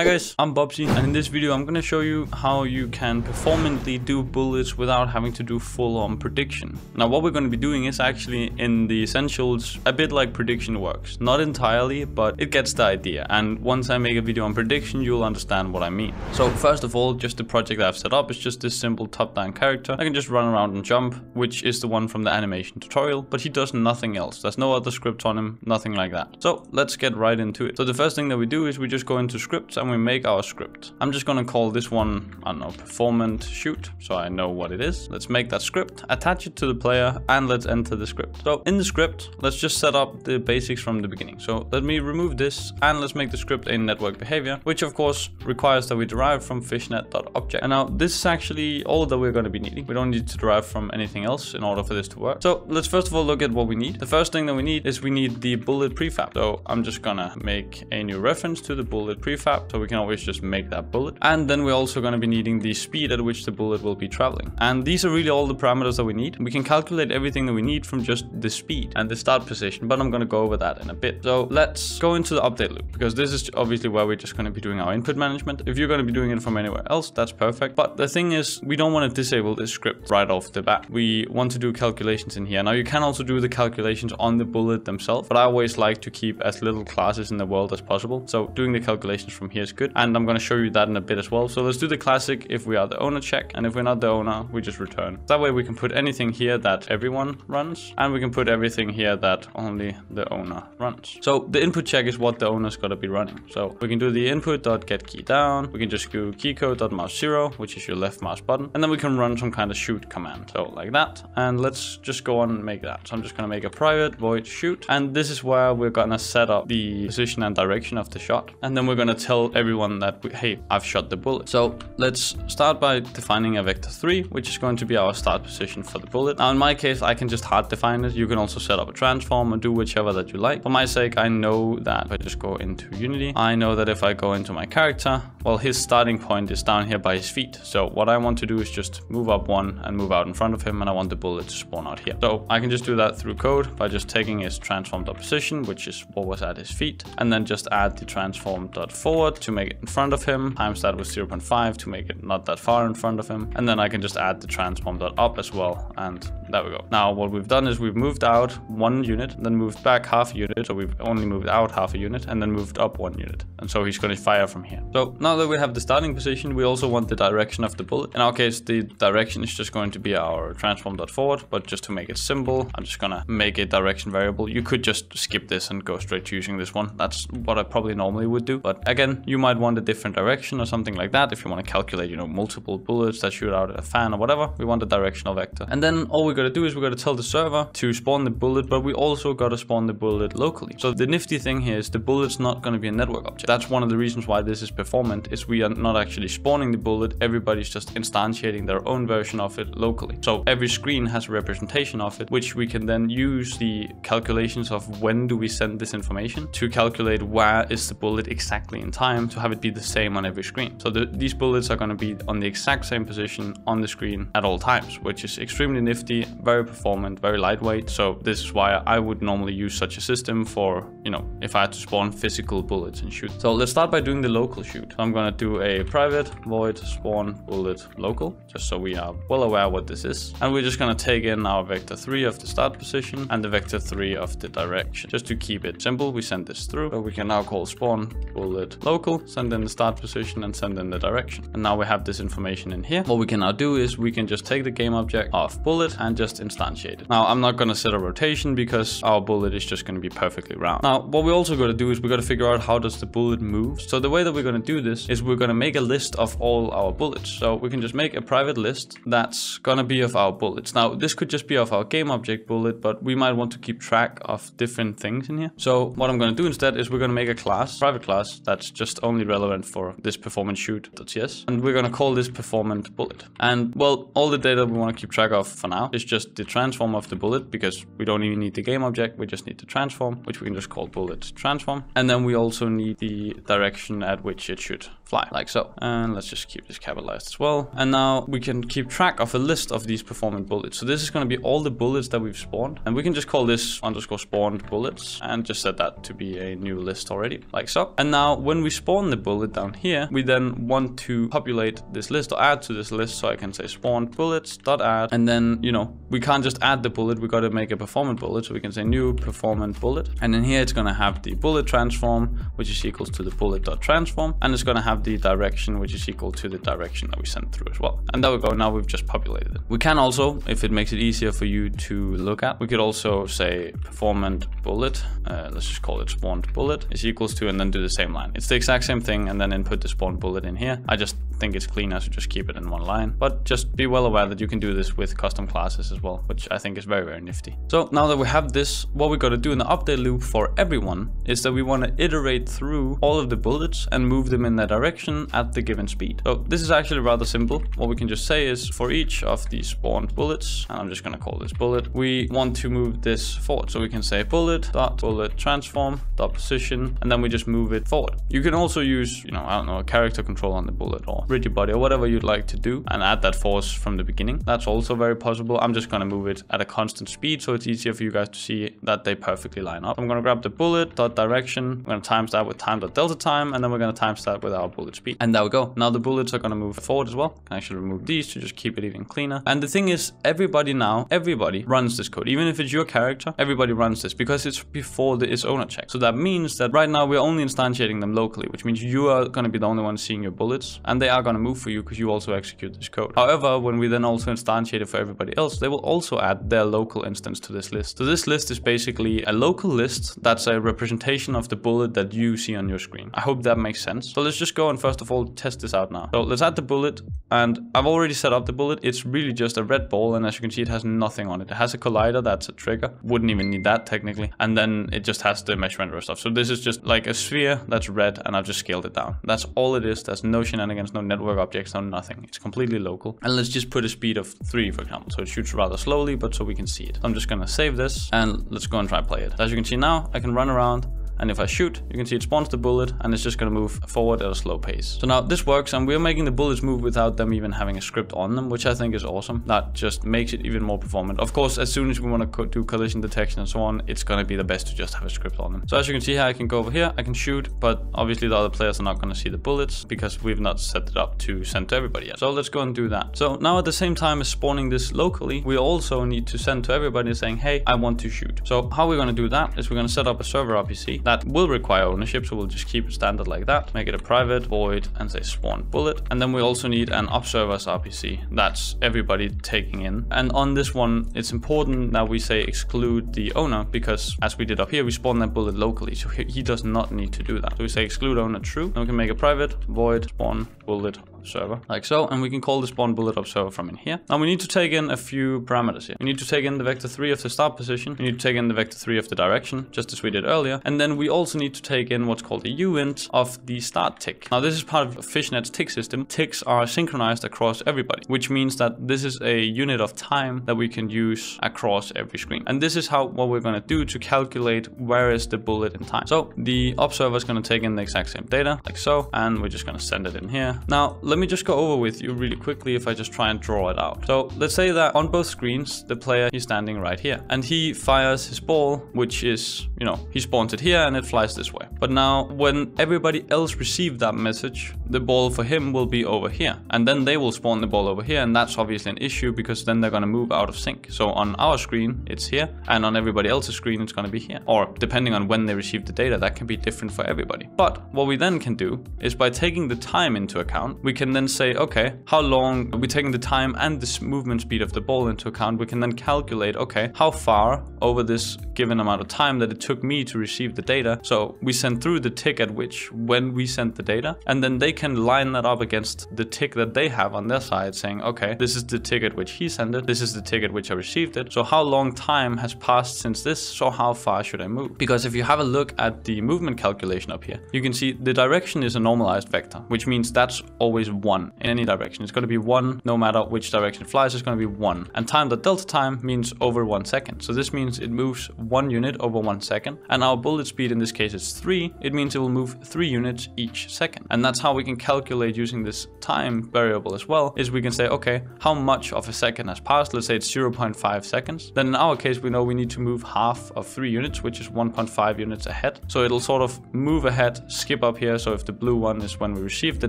Hi guys, I'm Bobsi and in this video I'm gonna show you how you can performantly do bullets without having to do full-on prediction. Now what we're gonna be doing is actually in the essentials a bit like prediction works. Not entirely, but it gets the idea and once I make a video on prediction you'll understand what I mean. So first of all, just the project I've set up is just this simple top-down character. I can just run around and jump, which is the one from the animation tutorial, but he does nothing else. There's no other script on him, nothing like that. So let's get right into it. So the first thing that we do is we just go into scripts and we make our script. I'm just gonna call this one, I don't know, performant shoot, so I know what it is. Let's make that script, attach it to the player, and let's enter the script. So in the script, let's just set up the basics from the beginning. So let me remove this, and let's make the script a network behavior, which of course requires that we derive from fishnet.object. And now this is actually all that we're gonna be needing. We don't need to derive from anything else in order for this to work. So let's first of all look at what we need. The first thing that we need is we need the bullet prefab. So I'm just gonna make a new reference to the bullet prefab. So we can always just make that bullet. And then we're also going to be needing the speed at which the bullet will be traveling. And these are really all the parameters that we need. We can calculate everything that we need from just the speed and the start position, but I'm going to go over that in a bit. So let's go into the update loop because this is obviously where we're just going to be doing our input management. If you're going to be doing it from anywhere else, that's perfect. But the thing is, we don't want to disable this script right off the bat. We want to do calculations in here. Now you can also do the calculations on the bullet themselves, but I always like to keep as little classes in the world as possible. So doing the calculations from here is good. And I'm going to show you that in a bit as well. So let's do the classic if we are the owner check. And if we're not the owner, we just return. That way we can put anything here that everyone runs. And we can put everything here that only the owner runs. So the input check is what the owner's got to be running. So we can do the input.get key down. We can just do keycode.mouse zero, which is your left mouse button. And then we can run some kind of shoot command. So like that. And let's just go on and make that. So I'm just going to make a private void shoot. And this is where we're going to set up the position and direction of the shot. And then we're going to tell everyone that, we, hey, I've shot the bullet. So let's start by defining a vector 3, which is going to be our start position for the bullet. Now in my case, I can just hard define it. You can also set up a transform or do whichever that you like. For my sake, I know that if I just go into Unity, I know that if I go into my character, well, his starting point is down here by his feet. So what I want to do is just move up one and move out in front of him, and I want the bullet to spawn out here. So I can just do that through code by just taking his transform dot position, which is what was at his feet, and then just add the transform dot forward to make it in front of him, times that with 0.5 to make it not that far in front of him, and then I can just add the transform dot up as well, and there we go. Now what we've done is we've moved out one unit, then moved back half a unit, so we've only moved out half a unit, and then moved up one unit, and so he's going to fire from here. So now that we have the starting position, we also want the direction of the bullet. In our case, the direction is just going to be our transform dot forward, but just to make it simple, I'm just gonna make a direction variable. You could just skip this and go straight to using this one. That's what I probably normally would do. But again, you might want a different direction or something like that. If you want to calculate, you know, multiple bullets that shoot out a fan or whatever, we want a directional vector. And then all we gotta do is we gotta tell the server to spawn the bullet, but we also gotta spawn the bullet locally. So the nifty thing here is the bullet's not gonna be a network object. That's one of the reasons why this is performant is we are not actually spawning the bullet. Everybody's just instantiating their own version of it locally. So every screen has a representation of it, which we can then use the calculations of when do we send this information to calculate where is the bullet exactly in time to have it be the same on every screen. So the, these bullets are going to be on the exact same position on the screen at all times, which is extremely nifty, very performant, very lightweight. So this is why I would normally use such a system for, you know, if I had to spawn physical bullets and shoot. So let's start by doing the local shoot. So I'm going to do a private void spawn bullet local, just so we are well aware what this is. And we're just going to take in our vector 3 of the start position and the vector 3 of the direction. Just to keep it simple, we send this through. So we can now call spawn bullet local, send in the start position and send in the direction. And now we have this information in here. What we can now do is we can just take the game object of bullet and just instantiate it. Now I'm not going to set a rotation because our bullet is just going to be perfectly round. Now what we also got to do is we got to figure out how does the bullet move. So the way that we're going to do this is we're going to make a list of all our bullets. So we can just make a private list that's going to be of our bullets. Now this could just be of our game object bullet, but we might want to keep track of different things in here. So what I'm going to do instead is we're going to make a class, private class, that's just only relevant for this performance shoot.cs. And we're going to call this performant bullet. And well, all the data we want to keep track of for now is just the transform of the bullet because we don't even need the game object. We just need the transform, which we can just call bullet transform. And then we also need the direction at which it should fly like so. And let's just keep this capitalized as well. And now we can keep track of a list of these performant bullets. So this is going to be all the bullets that we've spawned. And we can just call this underscore spawned bullets and just set that to be a new list already like so. And now when we spawn spawn the bullet down here, we then want to populate this list or add to this list. So I can say spawn bullets dot add, and then, you know, we can't just add the bullet. We got to make a performant bullet. So we can say new performant bullet. And in here, it's going to have the bullet transform, which is equals to the bullet dot transform. And it's going to have the direction, which is equal to the direction that we sent through as well. And there we go. Now we've just populated it. We can also, if it makes it easier for you to look at, we could also say performant bullet. Uh, let's just call it spawned bullet is equals to, and then do the same line. It's the exact same thing, and then input the spawn bullet in here. I just think it's cleaner to just keep it in one line, but just be well aware that you can do this with custom classes as well, which I think is very, very nifty. So now that we have this, what we got to do in the update loop for everyone is that we want to iterate through all of the bullets and move them in that direction at the given speed. So this is actually rather simple. What we can just say is for each of these spawned bullets, and I'm just going to call this bullet, we want to move this forward. So we can say bullet dot bullet transform dot position, and then we just move it forward. You can also use, you know, I don't know, a character control on the bullet or rigid body or whatever you'd like to do and add that force from the beginning. That's also very possible. I'm just going to move it at a constant speed so it's easier for you guys to see that they perfectly line up. I'm going to grab the bullet dot direction. We're going to times that with time dot delta time and then we're going to times that with our bullet speed. And there we go. Now the bullets are going to move forward as well. I can actually remove these to just keep it even cleaner. And the thing is, everybody now, everybody runs this code. Even if it's your character, everybody runs this because it's before the is owner check. So that means that right now we're only instantiating them locally, which means you are going to be the only one seeing your bullets and they are going to move for you because you also execute this code. However, when we then also instantiate it for everybody else, they will also add their local instance to this list. So this list is basically a local list that's a representation of the bullet that you see on your screen. I hope that makes sense. So let's just go and first of all test this out now. So let's add the bullet and I've already set up the bullet. It's really just a red ball and as you can see it has nothing on it. It has a collider that's a trigger. Wouldn't even need that technically. And then it just has the mesh renderer stuff. So this is just like a sphere that's red and I've just scaled it down. That's all it is. There's no shenanigans, no network objects, no nothing. It's completely local. And let's just put a speed of three, for example. So it shoots rather slowly, but so we can see it. I'm just gonna save this and let's go and try play it. As you can see now, I can run around and if I shoot, you can see it spawns the bullet and it's just gonna move forward at a slow pace. So now this works and we're making the bullets move without them even having a script on them, which I think is awesome. That just makes it even more performant. Of course, as soon as we wanna do collision detection and so on, it's gonna be the best to just have a script on them. So as you can see here, I can go over here, I can shoot, but obviously the other players are not gonna see the bullets because we've not set it up to send to everybody yet. So let's go and do that. So now at the same time as spawning this locally, we also need to send to everybody saying, hey, I want to shoot. So how we're gonna do that is we're gonna set up a server RPC that will require ownership. So we'll just keep it standard like that, make it a private void and say spawn bullet. And then we also need an observers RPC. That's everybody taking in. And on this one, it's important that we say exclude the owner because as we did up here, we spawn that bullet locally. So he does not need to do that. So we say exclude owner true. Then we can make a private void spawn bullet observer like so and we can call the spawn bullet observer from in here. Now we need to take in a few parameters here. We need to take in the vector 3 of the start position. We need to take in the vector 3 of the direction just as we did earlier. And then we also need to take in what's called a uint of the start tick. Now this is part of fishnet's tick system. Ticks are synchronized across everybody which means that this is a unit of time that we can use across every screen. And this is how what we're going to do to calculate where is the bullet in time. So the observer is going to take in the exact same data like so and we're just going to send it in here. Now let me just go over with you really quickly if I just try and draw it out. So let's say that on both screens, the player is standing right here and he fires his ball, which is, you know, he spawns it here and it flies this way. But now when everybody else received that message, the ball for him will be over here and then they will spawn the ball over here. And that's obviously an issue because then they're going to move out of sync. So on our screen, it's here and on everybody else's screen, it's going to be here. Or depending on when they receive the data, that can be different for everybody. But what we then can do is by taking the time into account, we can then say, okay, how long we taking the time and this movement speed of the ball into account, we can then calculate, okay, how far over this given amount of time that it took me to receive the data. So we send through the tick at which when we sent the data, and then they can line that up against the tick that they have on their side saying, okay, this is the tick at which he sent it, this is the tick at which I received it. So how long time has passed since this, so how far should I move? Because if you have a look at the movement calculation up here, you can see the direction is a normalized vector, which means that's that's always one in any direction. It's going to be one no matter which direction it flies, it's going to be one. And time the delta time means over one second. So this means it moves one unit over one second. And our bullet speed in this case is three. It means it will move three units each second. And that's how we can calculate using this time variable as well, is we can say, okay, how much of a second has passed? Let's say it's 0.5 seconds. Then in our case, we know we need to move half of three units, which is 1.5 units ahead. So it'll sort of move ahead, skip up here. So if the blue one is when we receive the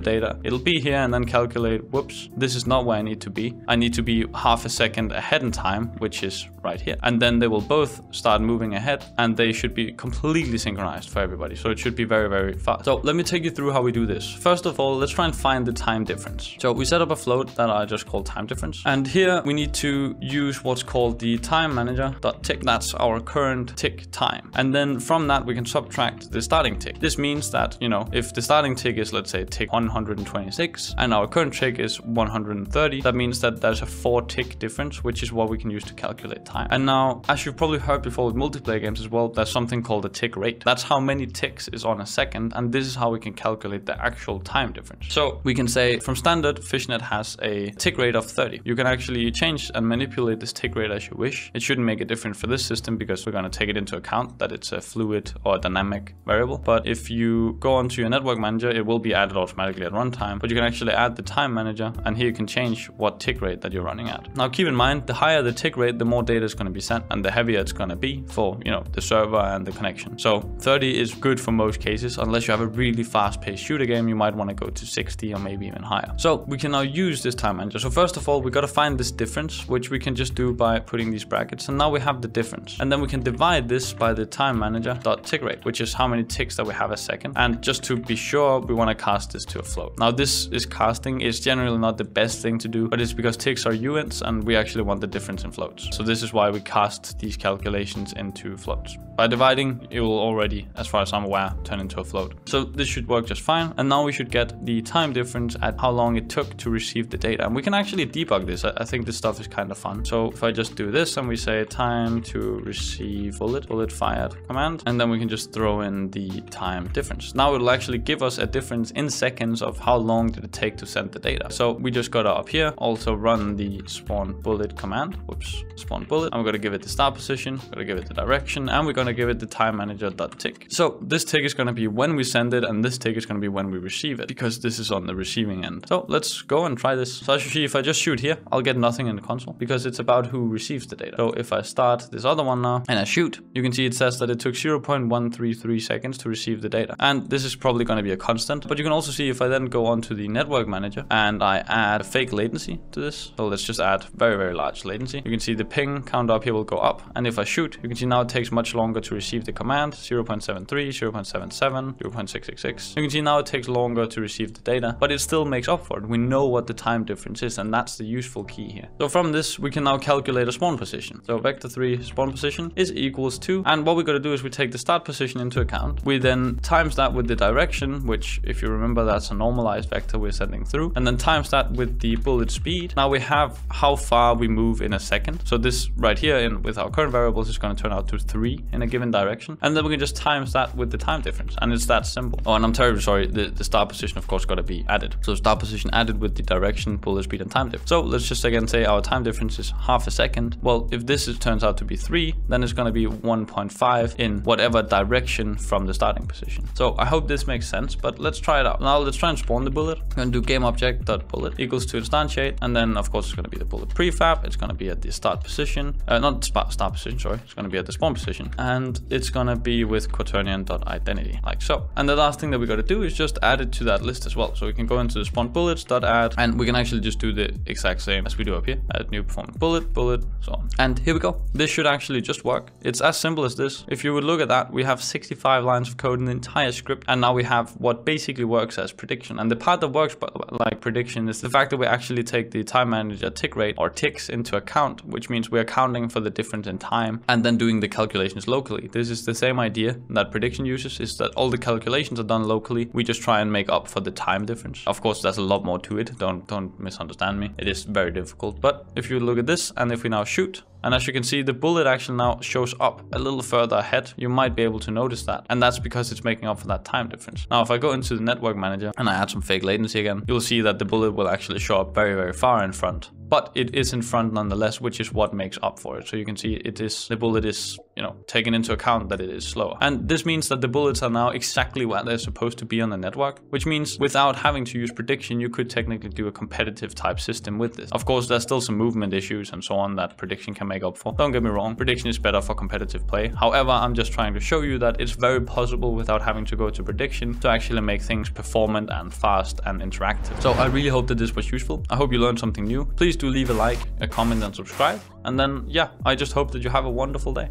data, it'll be here and then calculate, whoops, this is not where I need to be. I need to be half a second ahead in time, which is right here. And then they will both start moving ahead and they should be completely synchronized for everybody. So it should be very, very fast. So let me take you through how we do this. First of all, let's try and find the time difference. So we set up a float that I just called time difference. And here we need to use what's called the time manager dot tick. That's our current tick time. And then from that, we can subtract the starting tick. This means that, you know, if the starting tick is, let's say, tick 126 and our current tick is 130, that means that there's a four tick difference, which is what we can use to calculate time. And now, as you've probably heard before with multiplayer games as well, there's something called a tick rate. That's how many ticks is on a second. And this is how we can calculate the actual time difference. So we can say from standard, Fishnet has a tick rate of 30. You can actually change and manipulate this tick rate as you wish. It shouldn't make a difference for this system because we're going to take it into account that it's a fluid or dynamic variable. But if you go onto your network manager, it will be added automatically at runtime. But you can actually add the time manager and here you can change what tick rate that you're running at. Now keep in mind, the higher the tick rate, the more data is going to be sent and the heavier it's going to be for, you know, the server and the connection. So 30 is good for most cases. Unless you have a really fast paced shooter game, you might want to go to 60 or maybe even higher. So we can now use this time manager. So first of all, we got to find this difference, which we can just do by putting these brackets. And now we have the difference. And then we can divide this by the time manager dot tick rate, which is how many ticks that we have a second. And just to be sure, we want to cast this to a float. Now this is casting is generally not the best thing to do, but it's because ticks are units and we actually want the difference in floats. So this is why we cast these calculations into floats. By dividing, it will already, as far as I'm aware, turn into a float. So this should work just fine. And now we should get the time difference at how long it took to receive the data. And we can actually debug this. I think this stuff is kind of fun. So if I just do this and we say time to receive bullet, bullet fired command, and then we can just throw in the time difference. Now it'll actually give us a difference in seconds of how long take to send the data. So we just gotta up here also run the spawn bullet command. Whoops, spawn bullet. I'm gonna give it the start position, gonna give it the direction, and we're gonna give it the time manager dot tick. So this tick is gonna be when we send it, and this tick is gonna be when we receive it, because this is on the receiving end. So let's go and try this. So as you see, if I just shoot here, I'll get nothing in the console because it's about who receives the data. So if I start this other one now and I shoot, you can see it says that it took 0.133 seconds to receive the data. And this is probably to be a constant, but you can also see if I then go on to the network manager and I add fake latency to this. So let's just add very, very large latency. You can see the ping count up here will go up. And if I shoot, you can see now it takes much longer to receive the command 0.73, 0.77, 0.666. You can see now it takes longer to receive the data, but it still makes up for it. We know what the time difference is, and that's the useful key here. So from this, we can now calculate a spawn position. So vector 3 spawn position is equals to, and what we're going to do is we take the start position into account. We then times that with the direction, which if you remember, that's a normalized vector we're sending through, and then times that with the bullet speed. Now we have how far we move in a second. So this right here in with our current variables is going to turn out to three in a given direction. And then we can just times that with the time difference. And it's that simple. Oh, and I'm terribly sorry. The, the start position, of course, got to be added. So start position added with the direction, bullet speed, and time difference. So let's just again say our time difference is half a second. Well, if this is, turns out to be three, then it's going to be 1.5 in whatever direction from the starting position. So I hope this makes sense, but let's try it out. Now let's try and spawn the bullet. To do game object dot bullet equals to instantiate. And then of course it's going to be the bullet prefab. It's going to be at the start position, uh, not start position, sorry. It's going to be at the spawn position. And it's going to be with quaternion dot identity like so. And the last thing that we got to do is just add it to that list as well. So we can go into the spawn bullets dot add, and we can actually just do the exact same as we do up here. Add new performance bullet, bullet, so on. And here we go. This should actually just work. It's as simple as this. If you would look at that, we have 65 lines of code in the entire script, and now we have what basically works as prediction. And the part that works like prediction is the fact that we actually take the time manager tick rate or ticks into account, which means we're counting for the difference in time and then doing the calculations locally. This is the same idea that prediction uses is that all the calculations are done locally. We just try and make up for the time difference. Of course, there's a lot more to it. Don't don't misunderstand me. It is very difficult. But if you look at this and if we now shoot, and as you can see, the bullet actually now shows up a little further ahead. You might be able to notice that. And that's because it's making up for that time difference. Now, if I go into the network manager and I add some fake latency again, you'll see that the bullet will actually show up very, very far in front but it is in front nonetheless, which is what makes up for it. So you can see it is, the bullet is, you know, taken into account that it is slower. And this means that the bullets are now exactly where they're supposed to be on the network, which means without having to use prediction, you could technically do a competitive type system with this. Of course, there's still some movement issues and so on that prediction can make up for. Don't get me wrong, prediction is better for competitive play. However, I'm just trying to show you that it's very possible without having to go to prediction to actually make things performant and fast and interactive. So I really hope that this was useful. I hope you learned something new. Please do leave a like, a comment and subscribe. And then, yeah, I just hope that you have a wonderful day.